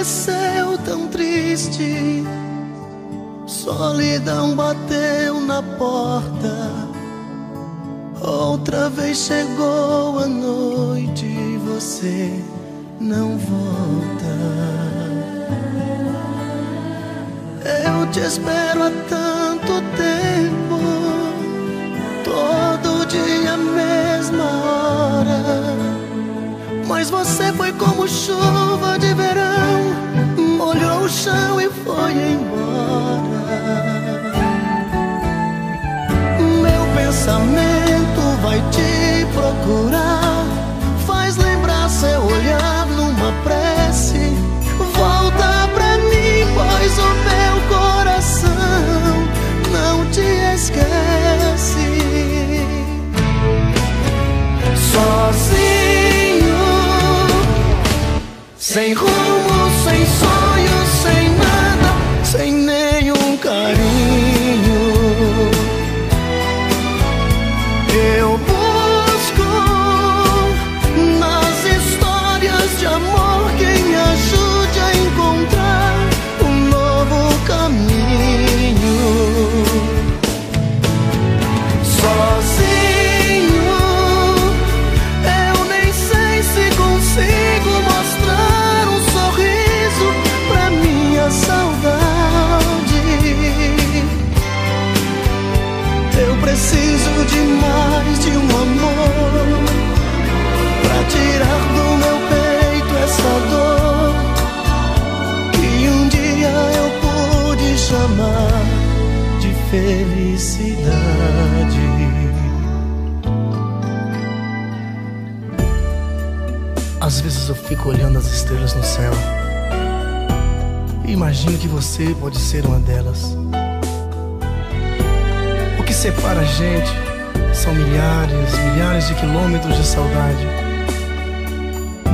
amanheceu tão triste. Solidão bateu na porta. Outra vez chegou a noite e você não volta. Eu te espero há tanto tempo, chão e foi embora. Meu pensamento vai te procurar, faz lembrar seu olhar numa prece. Volta pra mim, pois o meu coração não te esquece. Sozinho, sem rumo, de mais de um amor pra tirar do meu peito essa dor que um dia eu pude chamar de felicidade. Às vezes eu fico olhando as estrelas no céu e imagino que você pode ser uma delas. O que separa a gente são milhares, milhares de quilômetros de saudade.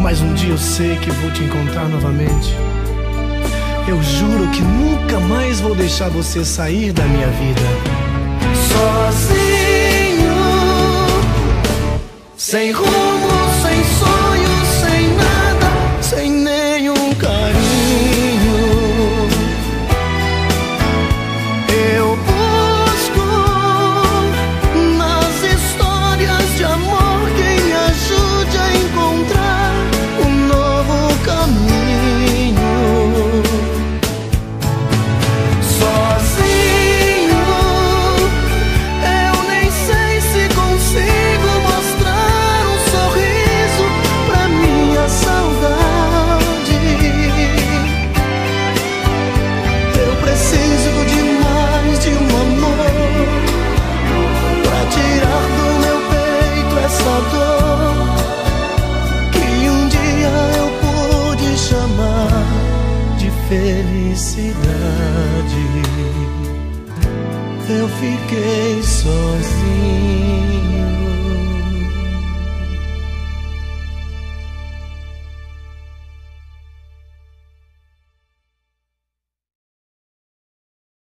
Mas um dia eu sei que vou te encontrar novamente. Eu juro que nunca mais vou deixar você sair da minha vida. Sozinho, sem rumo, felicidade. Eu fiquei sozinho.